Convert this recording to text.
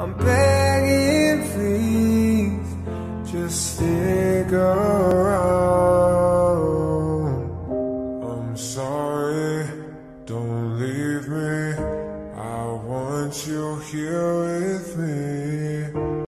I'm begging, please, just stick around. I'm sorry, don't leave me. I want you here with me.